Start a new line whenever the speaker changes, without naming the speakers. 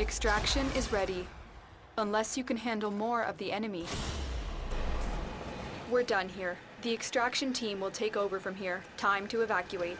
Extraction is ready. Unless you can handle more of the enemy. We're done here. The extraction team will take over from here. Time to evacuate.